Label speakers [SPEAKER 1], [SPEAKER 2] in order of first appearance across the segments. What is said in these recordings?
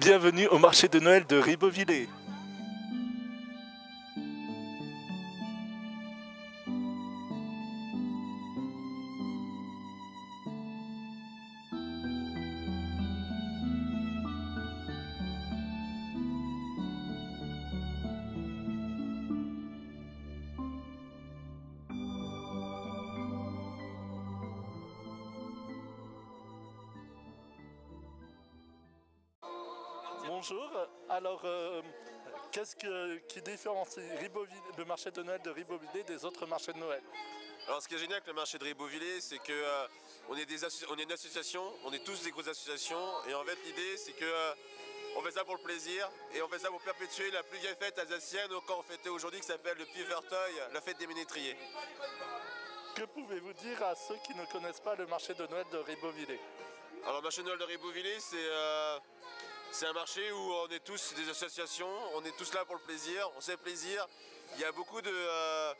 [SPEAKER 1] Bienvenue au marché de Noël de Ribeauvillé. Bonjour. Alors, euh, qu'est-ce que- qui différencie le marché de Noël de Ribeauvillé des autres marchés de Noël?
[SPEAKER 2] Alors ce qui est génial avec le marché de Ribeauvillé, c'est que euh, on, est des on est une association, on est tous des grosses associations, et en fait l'idée c'est que euh, on fait ça pour le plaisir, et on fait ça pour perpétuer la plus vieille fête alsacienne encore fêtée aujourd'hui qui s'appelle le Piverteuil, la fête des ménétriers.
[SPEAKER 1] Que pouvez-vous dire à ceux qui ne connaissent pas le marché de Noël de Ribeauvillé
[SPEAKER 2] Alors le marché de Noël de Ribeauvillé, c'est c'est un marché où on est tous des associations, on est tous là pour le plaisir, on se fait plaisir. Il y a beaucoup de, euh,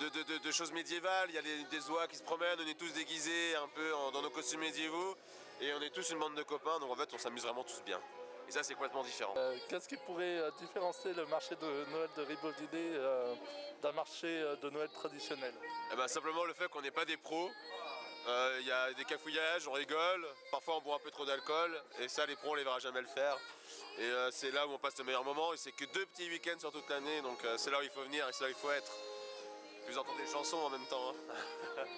[SPEAKER 2] de, de- de- de choses médiévales, il y a les- des oies qui se promènent, on est tous déguisés un peu en- dans nos costumes médiévaux et on est tous une bande de copains, donc en fait on s'amuse vraiment tous bien. Et ça c'est complètement différent.
[SPEAKER 1] Euh, Qu'est-ce qui pourrait euh, différencier le marché de Noël de Ribeauvillé euh, d'un marché de Noël traditionnel?
[SPEAKER 2] Eh ben, simplement le fait qu'on n'est pas des pros. Euh, Il y a des cafouillages, on rigole, parfois on boit un peu trop d'alcool, et ça les pros on les verra jamais le faire. Et euh, c'est là où on passe le meilleur moment, et c'est que deux petits week-ends sur toute l'année, donc euh, c'est là où il faut venir et c'est là où il faut être. Vous entendez des chansons en même temps. hein.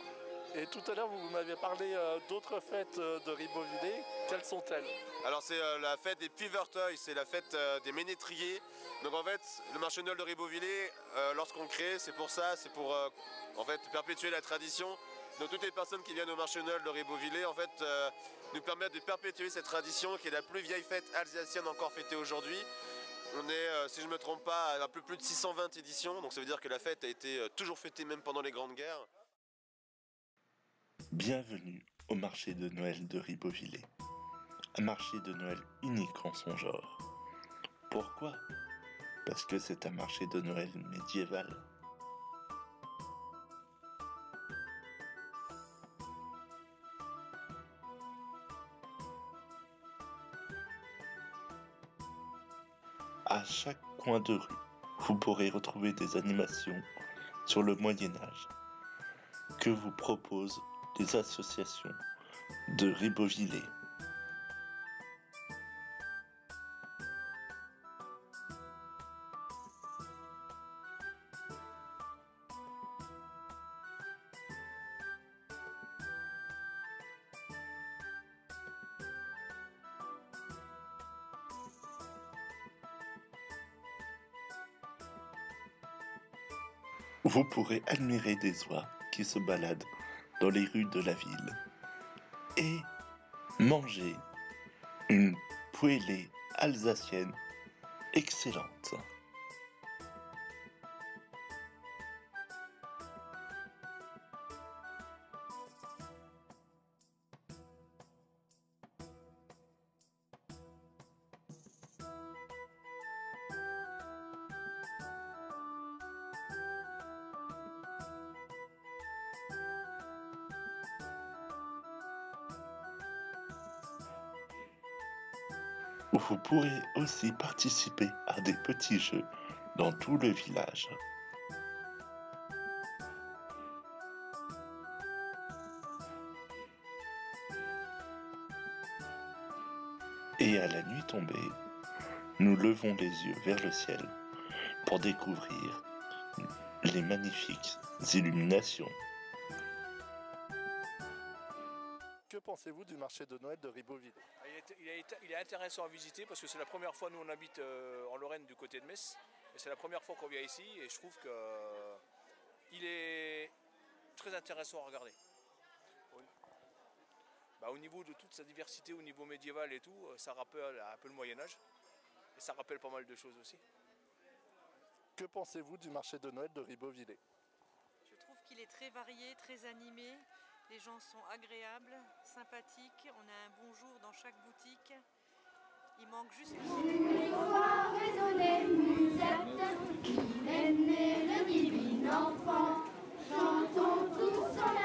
[SPEAKER 1] Et tout à l'heure, vous m'aviez parlé euh, d'autres fêtes euh, de Ribeauvillé. Quelles sont-elles?
[SPEAKER 2] Alors c'est euh, la fête des Piverteuils, c'est la fête euh, des ménétriers. Donc en fait, le marché de Noël de Ribeauvillé, euh, lorsqu'on crée, c'est pour ça, c'est pour euh, en fait perpétuer la tradition. Donc toutes les personnes qui viennent au marché Noël de Ribeauvillé, en fait, euh, nous permettent de perpétuer cette tradition qui est la plus vieille fête alsacienne encore fêtée aujourd'hui. On est, euh, si je ne me trompe pas, à peu plus de 620 éditions, donc ça veut dire que la fête a été euh, toujours fêtée même pendant les grandes guerres.
[SPEAKER 3] Bienvenue au marché de Noël de Ribeauvillé. Un marché de Noël unique en son genre. Pourquoi? Parce que c'est un marché de Noël médiéval. À chaque coin de rue, vous pourrez retrouver des animations sur le Moyen Âge que vous proposent des associations de Ribeauvillé. Vous pourrez admirer des oies qui se baladent dans les rues de la ville et manger une poêlée alsacienne excellente. Vous pourrez aussi participer à des petits jeux dans tout le village. Et à la nuit tombée, nous levons les yeux vers le ciel pour découvrir les magnifiques illuminations.
[SPEAKER 1] Pensez-vous du marché de Noël de Ribeauvillé
[SPEAKER 4] Il est, il est- il est intéressant à visiter parce que c'est la première fois, nous on habite euh, en Lorraine du côté de Metz, et c'est la première fois qu'on vient ici et je trouve que euh, il est très intéressant à regarder. Au, bah, au niveau de toute sa diversité, au niveau médiéval et tout, euh, ça rappelle un peu le Moyen Âge et ça rappelle pas mal de choses aussi.
[SPEAKER 1] Que pensez-vous du marché de Noël de Ribeauvillé
[SPEAKER 5] Je trouve qu'il est très varié, très animé. Les gens sont agréables, sympathiques. On a un bonjour dans chaque boutique. Il manque juste
[SPEAKER 6] enfant. Chantons tous en